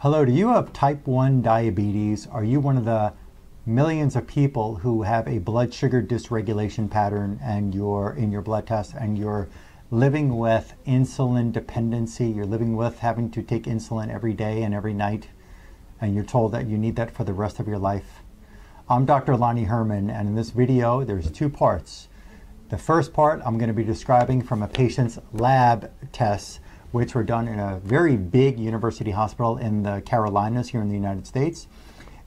Hello, do you have type 1 diabetes? Are you one of the millions of people who have a blood sugar dysregulation pattern and you're in your blood test and you're living with insulin dependency? You're living with having to take insulin every day and every night, and you're told that you need that for the rest of your life. I'm Dr. Lonnie Herman, and in this video, there's two parts. The first part I'm going to be describing from a patient's lab tests which were done in a very big university hospital in the Carolinas here in the United States.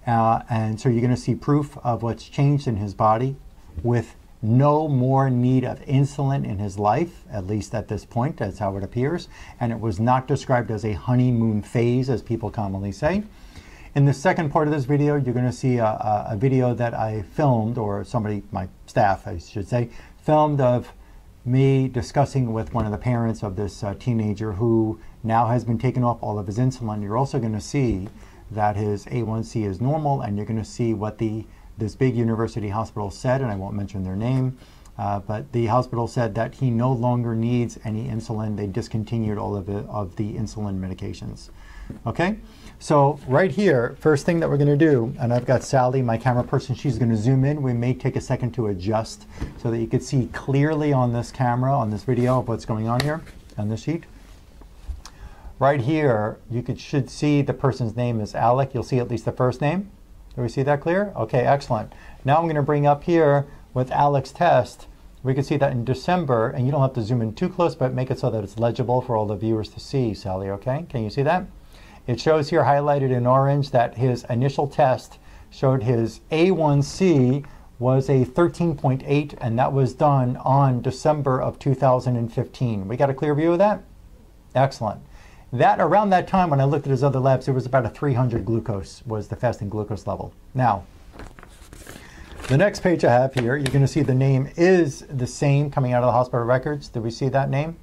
Uh, and so you're going to see proof of what's changed in his body with no more need of insulin in his life, at least at this point, that's how it appears. And it was not described as a honeymoon phase, as people commonly say. In the second part of this video, you're going to see a, a, a video that I filmed, or somebody, my staff, I should say, filmed of me discussing with one of the parents of this uh, teenager who now has been taken off all of his insulin. You're also going to see that his A1C is normal, and you're going to see what the this big university hospital said, and I won't mention their name, uh, but the hospital said that he no longer needs any insulin. They discontinued all of, it, of the insulin medications. Okay, so right here, first thing that we're going to do, and I've got Sally, my camera person, she's going to zoom in. We may take a second to adjust so that you can see clearly on this camera, on this video, of what's going on here on this sheet. Right here, you could, should see the person's name is Alec. You'll see at least the first name. Do we see that clear? Okay, excellent. Now I'm going to bring up here with Alec's test. We can see that in December, and you don't have to zoom in too close, but make it so that it's legible for all the viewers to see, Sally, okay? Can you see that? It shows here highlighted in orange that his initial test showed his A1C was a 13.8 and that was done on December of 2015. We got a clear view of that? Excellent. That around that time when I looked at his other labs, it was about a 300 glucose was the fasting glucose level. Now, the next page I have here, you're going to see the name is the same coming out of the hospital records. Did we see that name?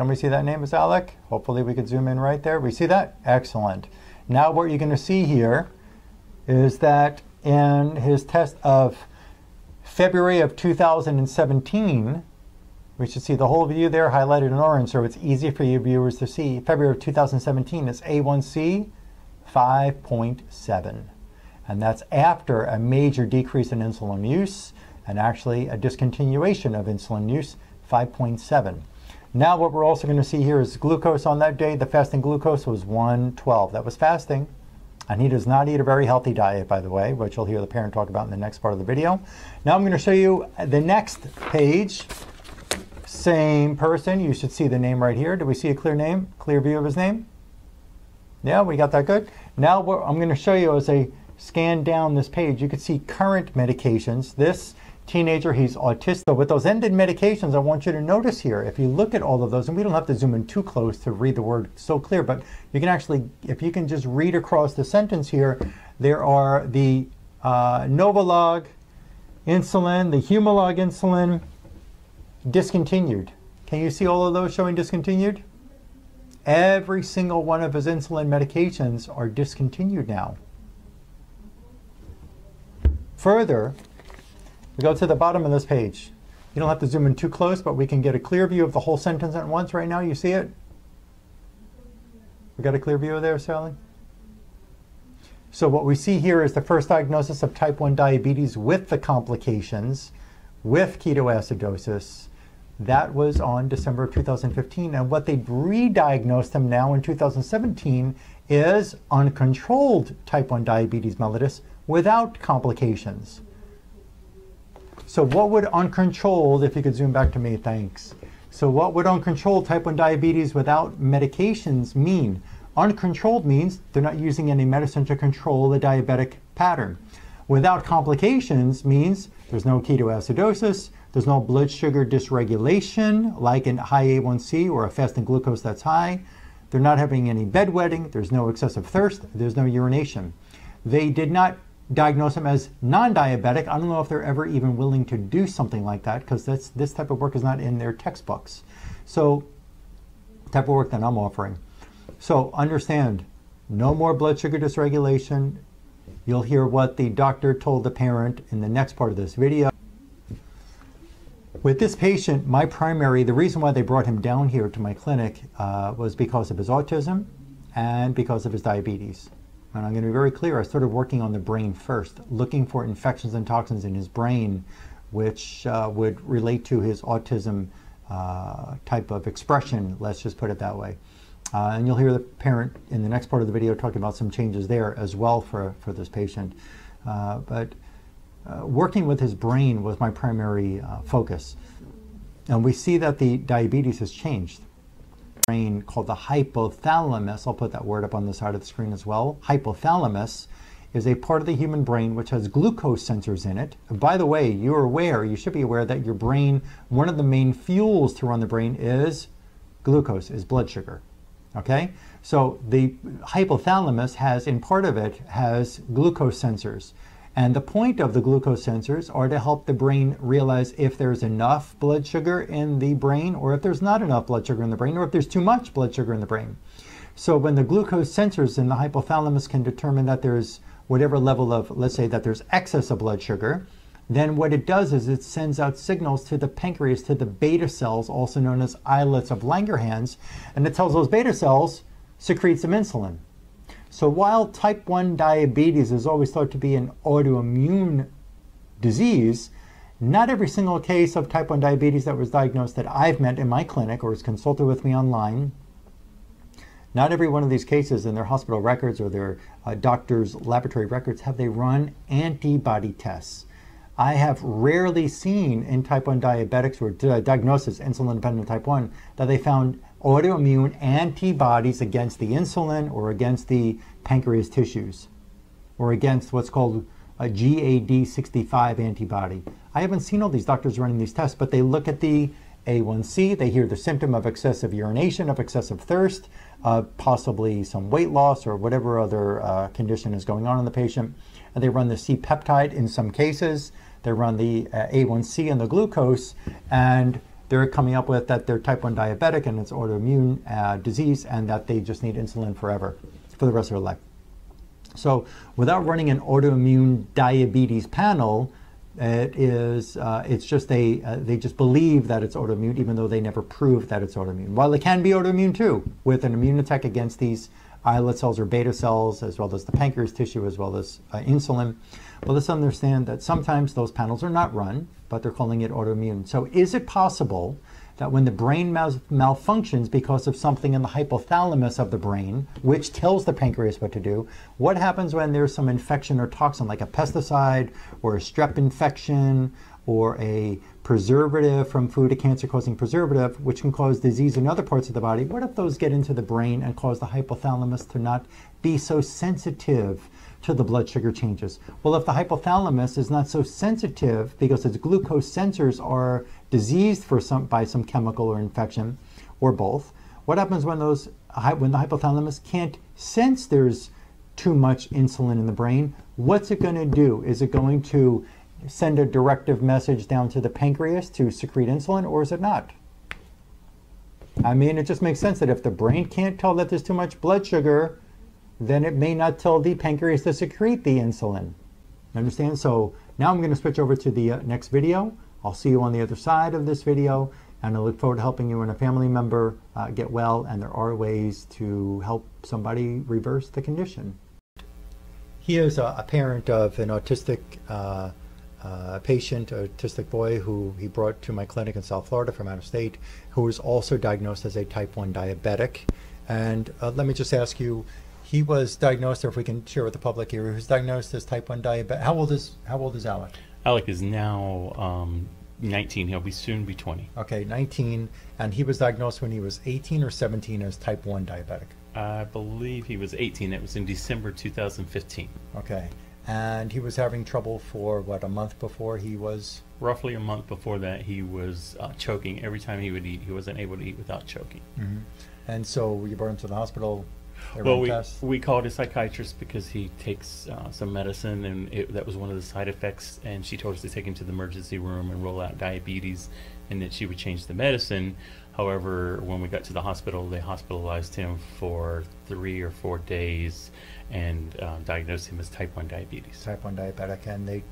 Can we see that name is Alec? Hopefully we could zoom in right there. We see that? Excellent. Now what you're going to see here is that in his test of February of 2017, we should see the whole view there highlighted in orange so it's easy for you viewers to see. February of 2017 is A1C 5.7. And that's after a major decrease in insulin use and actually a discontinuation of insulin use 5.7. Now what we're also going to see here is glucose on that day. The fasting glucose was 112. That was fasting. And he does not eat a very healthy diet, by the way, which you'll hear the parent talk about in the next part of the video. Now I'm going to show you the next page. Same person. You should see the name right here. Do we see a clear name? Clear view of his name? Yeah, we got that good. Now what I'm going to show you as I scan down this page, you can see current medications. This teenager, he's autistic. With those ended medications, I want you to notice here, if you look at all of those, and we don't have to zoom in too close to read the word so clear, but you can actually, if you can just read across the sentence here, there are the uh, Novolog insulin, the Humalog insulin, discontinued. Can you see all of those showing discontinued? Every single one of his insulin medications are discontinued now. Further, we go to the bottom of this page. You don't have to zoom in too close, but we can get a clear view of the whole sentence at once right now. You see it? We got a clear view of there, Sally? So what we see here is the first diagnosis of type 1 diabetes with the complications, with ketoacidosis. That was on December of 2015. And what they re-diagnosed them now in 2017 is uncontrolled type 1 diabetes mellitus without complications. So what would uncontrolled, if you could zoom back to me, thanks. So what would uncontrolled type 1 diabetes without medications mean? Uncontrolled means they're not using any medicine to control the diabetic pattern. Without complications means there's no ketoacidosis, there's no blood sugar dysregulation like in high A1C or a fasting glucose that's high. They're not having any bedwetting, there's no excessive thirst, there's no urination. They did not diagnose them as non-diabetic. I don't know if they're ever even willing to do something like that because that's this type of work is not in their textbooks. So type of work that I'm offering. So understand, no more blood sugar dysregulation. You'll hear what the doctor told the parent in the next part of this video. With this patient, my primary, the reason why they brought him down here to my clinic uh, was because of his autism and because of his diabetes. And I'm going to be very clear, I started working on the brain first, looking for infections and toxins in his brain which uh, would relate to his autism uh, type of expression, let's just put it that way. Uh, and you'll hear the parent in the next part of the video talking about some changes there as well for, for this patient. Uh, but uh, working with his brain was my primary uh, focus. And we see that the diabetes has changed. Brain called the hypothalamus, I'll put that word up on the side of the screen as well. Hypothalamus is a part of the human brain which has glucose sensors in it. By the way, you're aware, you should be aware that your brain, one of the main fuels to run the brain is glucose, is blood sugar. Okay? So the hypothalamus has, in part of it, has glucose sensors. And the point of the glucose sensors are to help the brain realize if there's enough blood sugar in the brain or if there's not enough blood sugar in the brain or if there's too much blood sugar in the brain. So when the glucose sensors in the hypothalamus can determine that there's whatever level of, let's say that there's excess of blood sugar, then what it does is it sends out signals to the pancreas, to the beta cells, also known as islets of Langerhans, and it tells those beta cells, secrete some insulin. So while type 1 diabetes is always thought to be an autoimmune disease, not every single case of type 1 diabetes that was diagnosed that I've met in my clinic or is consulted with me online not every one of these cases in their hospital records or their uh, doctor's laboratory records have they run antibody tests. I have rarely seen in type 1 diabetics who are diagnosed as insulin dependent type 1 that they found autoimmune antibodies against the insulin or against the pancreas tissues or against what's called a GAD65 antibody. I haven't seen all these doctors running these tests, but they look at the A1C, they hear the symptom of excessive urination, of excessive thirst, uh, possibly some weight loss or whatever other uh, condition is going on in the patient. And they run the C peptide in some cases. They run the uh, A1C and the glucose, and they're coming up with that they're type 1 diabetic and it's autoimmune uh, disease, and that they just need insulin forever for the rest of their life. So, without running an autoimmune diabetes panel, it is, uh, it's just a, uh, they just believe that it's autoimmune, even though they never prove that it's autoimmune. While it can be autoimmune too, with an immune attack against these islet cells or beta cells, as well as the pancreas tissue, as well as uh, insulin. But let's understand that sometimes those panels are not run, but they're calling it autoimmune. So is it possible that when the brain mal- malfunctions because of something in the hypothalamus of the brain, which tells the pancreas what to do, what happens when there's some infection or toxin like a pesticide or a strep infection or a preservative from food, a cancer causing preservative, which can cause disease in other parts of the body? What if those get into the brain and cause the hypothalamus to not be so sensitive? To the blood sugar changes. Well, if the hypothalamus is not so sensitive because its glucose sensors are diseased for some, by some chemical or infection, or both, what happens when those when the hypothalamus can't sense there's too much insulin in the brain? What's it going to do? Is it going to send a directive message down to the pancreas to secrete insulin, or is it not? I mean, it just makes sense that if the brain can't tell that there's too much blood sugar, then it may not tell the pancreas to secrete the insulin. Understand? So now I'm going to switch over to the uh, next video. I'll see you on the other side of this video, and I look forward to helping you and a family member uh, get well, and there are ways to help somebody reverse the condition. He is a, a parent of an autistic uh, uh, patient, autistic boy, who he brought to my clinic in South Florida from out of state, who was also diagnosed as a type 1 diabetic. And uh, let me just ask you, he was diagnosed, or if we can share with the public here, he was diagnosed as type 1 diabetic. How old is, how old is Alec? Alec is now um, 19. He'll be soon be 20. Okay, 19. And he was diagnosed when he was 18 or 17 as type 1 diabetic. I believe he was 18. It was in December 2015. Okay. And he was having trouble for what, a month before he was? Roughly a month before that, he was uh, choking. Every time he would eat, he wasn't able to eat without choking. Mm-hmm. And so you brought him to the hospital well, we, we called a psychiatrist because he takes uh, some medicine, and it, that was one of the side effects. And she told us to take him to the emergency room and roll out diabetes, and that she would change the medicine. However, when we got to the hospital, they hospitalized him for three or four days and uh, diagnosed him as type 1 diabetes. Type 1 diabetic, and they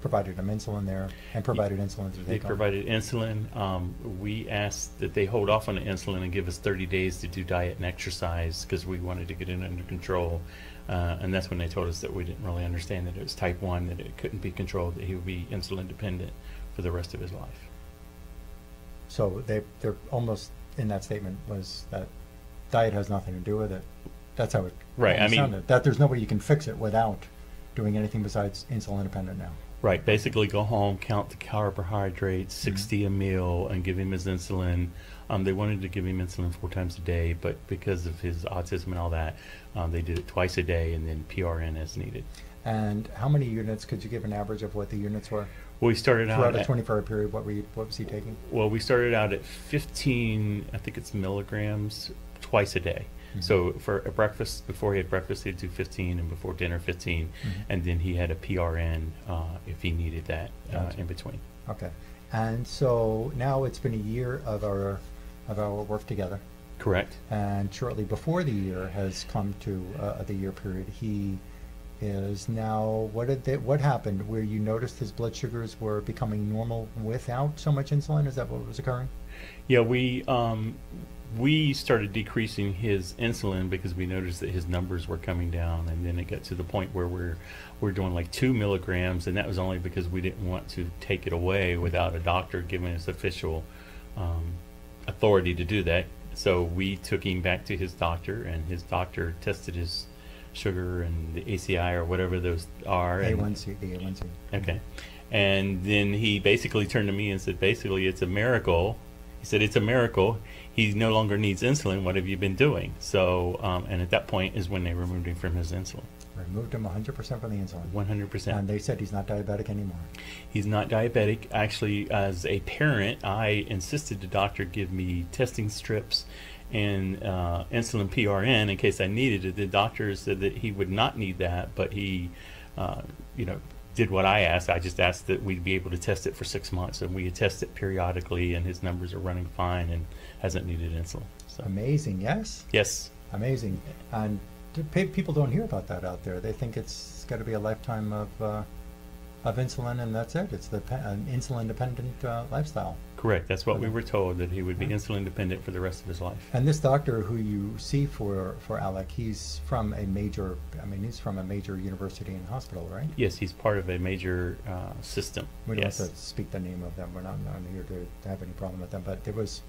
provided him insulin there and provided insulin to They on. provided insulin. Um, we asked that they hold off on the insulin and give us 30 days to do diet and exercise because we wanted to get it under control. Uh, and that's when they told us that we didn't really understand that it was type 1, that it couldn't be controlled, that he would be insulin dependent for the rest of his life. So they, they're almost, in that statement was that diet has nothing to do with it. That's how it. Right, I mean- sounded. That there's no way you can fix it without doing anything besides insulin dependent now. Right, basically go home, count the carbohydrates, Mm-hmm. 60 a meal, and give him his insulin. Um, they wanted to give him insulin four times a day, but because of his autism and all that, um, they did it twice a day and then PRN as needed. And how many units, could you give an average of what the units were? Well, we started out Throughout a twenty-four hour period, what were you, what was he taking? Well, we started out at 15, I think it's milligrams, twice a day. Mhm. So for a breakfast, before he had breakfast, he'd do 15, and before dinner, 15. Mhm. And then he had a PRN uh, if he needed that uh, in between. Okay. And so now it's been a year of our, of our work together. Correct. And shortly before the year has come to uh, the year period, he is now, what did they, what happened where you noticed his blood sugars were becoming normal without so much insulin? Is that what was occurring? Yeah, we um, we started decreasing his insulin because we noticed that his numbers were coming down, and then it got to the point where we're we're doing like two milligrams, and that was only because we didn't want to take it away without a doctor giving us official um, authority to do that. So we took him back to his doctor, and his doctor tested his sugar and the ACI or whatever those are. and- A1C, the A1C. Okay. And then he basically turned to me and said, basically, it's a miracle. He said, it's a miracle. He no longer needs insulin. What have you been doing? So, um, and at that point is when they removed him from his insulin. Removed him 100% from the insulin. 100%. And they said he's not diabetic anymore. He's not diabetic. Actually, as a parent, I insisted the doctor give me testing strips and uh, insulin PRN in case I needed it. The doctor said that he would not need that, but he, uh, you know, did what I asked. I just asked that we'd be able to test it for six months, and we test it periodically, and his numbers are running fine and hasn't needed insulin. So Amazing, yes? yes, Amazing. And people don't hear about that out there. They think it's got to be a lifetime of, uh, of insulin and that's it. It's the an insulin dependent uh, lifestyle. Correct. That's what we were told that he would be insulin dependent for the rest of his life. And this doctor who you see for, for Alec, he's from a major, I mean, he's from a major university and hospital, right? Yes, he's part of a major uh, system. We don't yes. have to speak the name of them. We're not, not here to have any problem with them, but it was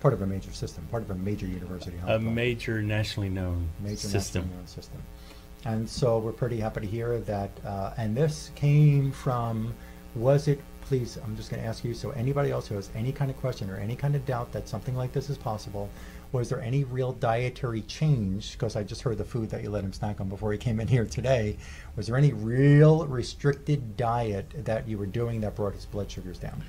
part of a major system, part of a major university hospital. a major nationally known major system. national immune system. And so we're pretty happy to hear that. Uh, and this came from, was it, please, I'm just going to ask you, so anybody else who has any kind of question or any kind of doubt that something like this is possible, was there any real dietary change? Because I just heard the food that you let him snack on before he came in here today. Was there any real restricted diet that you were doing that brought his blood sugars down?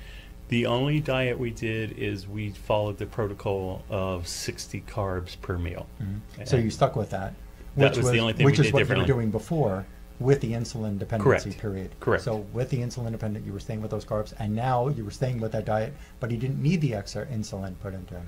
The only diet we did is we followed the protocol of 60 carbs per meal. Mm-hmm. So you stuck with that? That which was the only thing Which we is did what you were doing before with the insulin dependency Correct. period. Correct. So with the insulin dependent, you were staying with those carbs, and now you were staying with that diet, but he didn't need the extra insulin put into him.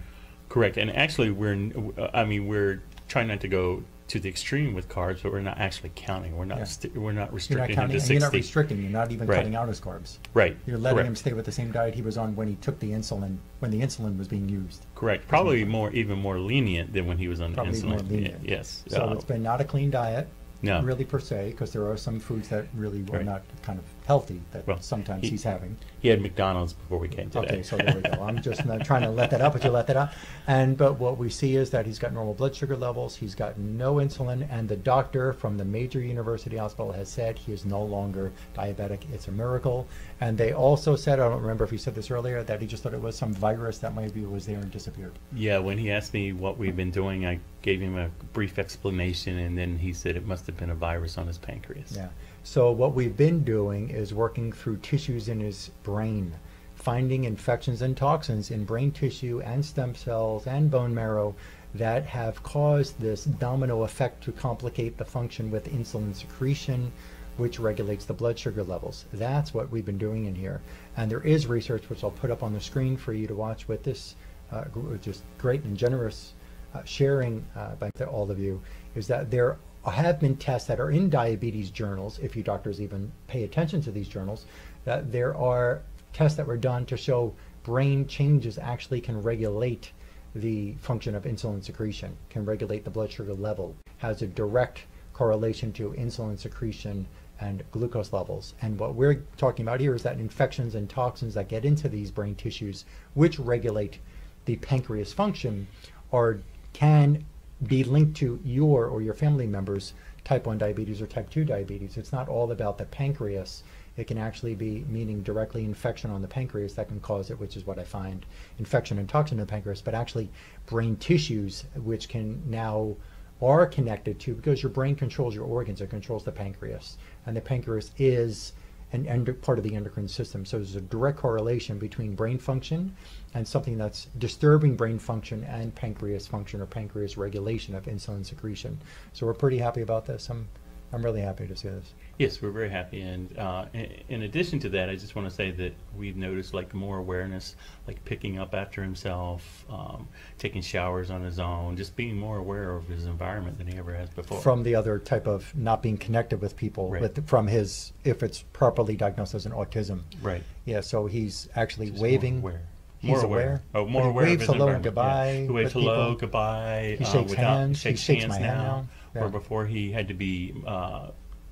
Correct. And actually, we're, I mean, we're trying not to go to the extreme with carbs, but we're not actually counting. We're not, Yeah. sti- we're not restricting You're not restricting him counting, to and you're not restricting, you're not even Right. cutting out his carbs. Right. You're letting correct. him stay with the same diet he was on when he took the insulin, when the insulin was being used. Correct. Probably more, even more lenient than when he was on Probably insulin. more lenient. Yes. So Uh, it's been not a clean diet, no. really per se, because there are some foods that really are Right. not kind of healthy that Well, sometimes he- he's having. He had McDonald's before we came today. Okay, so there we go. I'm just not trying to let that out, but you let that out. And, but what we see is that he's got normal blood sugar levels, he's got no insulin, and the doctor from the major university hospital has said he is no longer diabetic. It's a miracle. And they also said, I don't remember if he said this earlier, that he just thought it was some virus that maybe was there and disappeared. Yeah, when he asked me what we've been doing, I gave him a brief explanation, and then he said it must have been a virus on his pancreas. Yeah. So what we've been doing is working through tissues in his brain, finding infections and toxins in brain tissue and stem cells and bone marrow that have caused this domino effect to complicate the function with insulin secretion, which regulates the blood sugar levels. That's what we've been doing in here. And there is research, which I'll put up on the screen for you to watch with this uh, just great and generous uh, sharing uh, by all of you, is that there have been tests that are in diabetes journals, if you doctors even pay attention to these journals, that there are tests that were done to show brain changes actually can regulate the function of insulin secretion, can regulate the blood sugar level, has a direct correlation to insulin secretion and glucose levels. And what we're talking about here is that infections and toxins that get into these brain tissues, which regulate the pancreas function, are can be linked to your or your family members type 1 diabetes or type 2 diabetes. It's not all about the pancreas. It can actually be meaning directly infection on the pancreas that can cause it, which is what I find infection and toxin in the pancreas, but actually brain tissues, which can now are connected to because your brain controls your organs, it controls the pancreas, and the pancreas is an endo- part of the endocrine system. So there's a direct correlation between brain function and something that's disturbing brain function and pancreas function or pancreas regulation of insulin secretion. So we're pretty happy about this. I'm I'm really happy to see this. Yes, we're very happy. And uh, in, addition to that, I just want to say that we've noticed like more awareness, like picking up after himself, um, taking showers on his own, just being more aware of his environment than he ever has before. From the other type of not being connected with people, Right. with from his if it's properly diagnosed as an autism. right. Yeah, so he's actually Just more waving. aware. He's More aware. Oh, more he aware of waves his hello and environment, yeah. goodbye He waves hello, people. goodbye. He uh, shakes without- hands. He Shakes, shakes hands my hand now. Yeah. Where before he had to be, uh,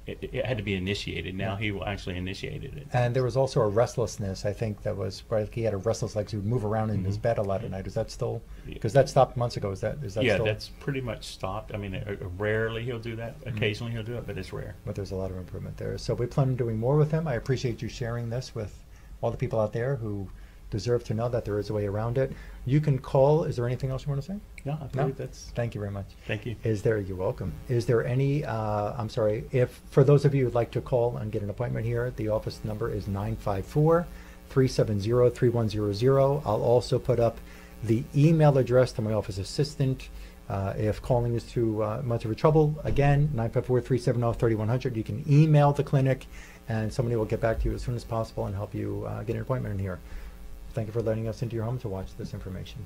it, it had to be initiated. Now he actually initiated it. And there was also a restlessness. I think that was right. He had a restless legs. He would move around in his Mhm. bed a lot at night. Is that still? Because that stopped months ago. Is that? Is that yeah, still? that's pretty much stopped. I mean, uh, uh, rarely he'll do that. Mm-hmm. Occasionally he'll do it, but it's rare. But there's a lot of improvement there. So we plan on doing more with him. I appreciate you sharing this with all the people out there who deserve to know that there is a way around it. You can call. Is there anything else you want to say? No, I No? that's. Thank you very much. Thank you. Is there, you're welcome. Is there any, uh, I'm sorry, if, for those of you who'd like to call and get an appointment here, the office number is 954 370 3100. I'll also put up the email address to my office assistant. Uh, if calling is too uh, much of a trouble, again, 954 370 3100. You can email the clinic and somebody will get back to you as soon as possible and help you uh, get an appointment in here. Thank you for letting us into your home to watch this information.